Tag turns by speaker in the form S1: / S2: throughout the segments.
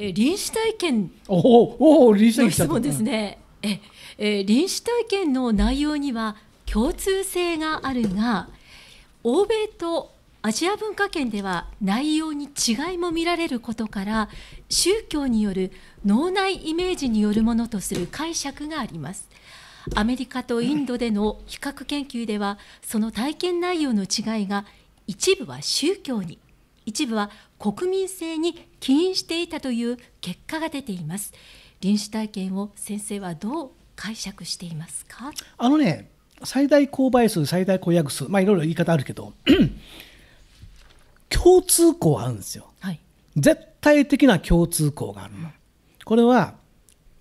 S1: え臨死体験の質問ですね。ええ臨死体験の内容には共通性があるが欧米とアジア文化圏では内容に違いも見られることから宗教による脳内イメージによるものとする解釈があります。アメリカとインドでの比較研究ではその体験内容の違いが一部は宗教に一部は国民性に起因していたという結果が出ています。臨死体験を先生はどう解釈していますか？
S2: あのね最大公倍数最大公約数まあいろいろ言い方あるけど 共通項あるんですよ、
S1: はい、
S2: 絶対的な共通項があるの。これは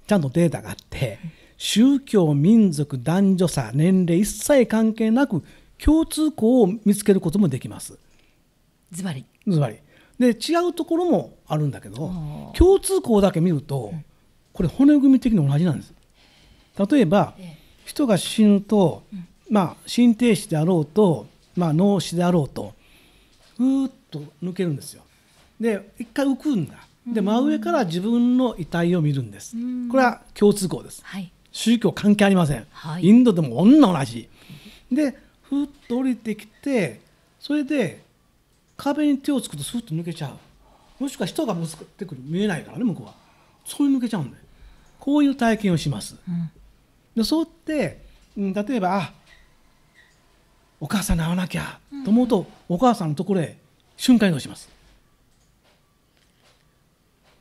S2: ちゃんとデータがあって宗教民族男女差年齢一切関係なく共通項を見つけることもできます
S1: ズバリ。
S2: ズバリ。で違うところもあるんだけど共通項だけ見るとこれ骨組み的に同じなんです。例えば人が死ぬとまあ心停止であろうとまあ脳死であろうとふーっと抜けるんですよ。で一回浮くんだ。で真上から自分の遺体を見るんです。これは共通項です、はい、宗教関係ありません、はい、インドでも女同じ。でふーっと降りてきてそれで壁に手をつくとスーッと抜けちゃう。もしくは人がぶつかってくる。見えないからね向こうは。そういう抜けちゃうんだよ。こういう体験をします、うん、でそうって、うん、例えばあお母さんに会わなきゃと思うと、うん、お母さんのところへ瞬間移動します。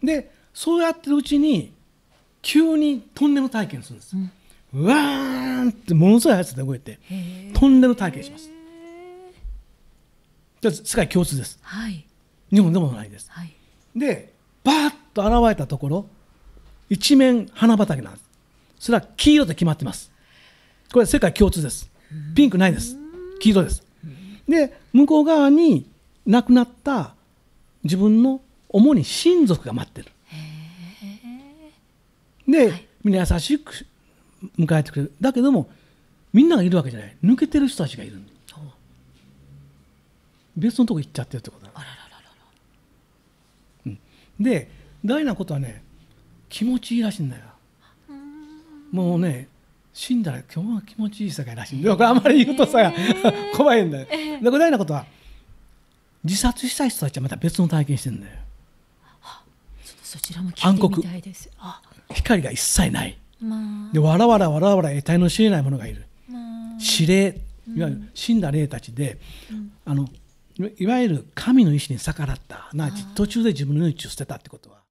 S2: でそうやってるうちに急にトンネル体験するんです、うん、うわーんってものすごい速さで動いてトンネル体験します世界共通です、はい、日本でもないです、はい、でバーッと現れたところ一面花畑なんです。それは黄色で決まってます。これ世界共通です。ピンクないです。黄色です。で向こう側に亡くなった自分の主に親族が待ってる。で、はい、みんな優しく迎えてくれる。だけどもみんながいるわけじゃない。抜けてる人たちがいる。ん別のとこ行っちゃってるってことだうん、で大事なことはね気持ちいいらしいんだよ。もうね死んだら今日は気持ちいい世界らしいんだよ。これあんまり言うとさ、怖いんだよ、でこれ大事なことは自殺した人たちはまた別の体験してるんだよ。
S1: そちらも聞いてみたいです。
S2: 光が一切ない、まあ、でわらわらわらわら得体の知れないものがいる、まあ、霊いわゆる死んだ霊たちで、うん、あのいわゆる神の意志に逆らった。な途中で自分の命を捨てたってことは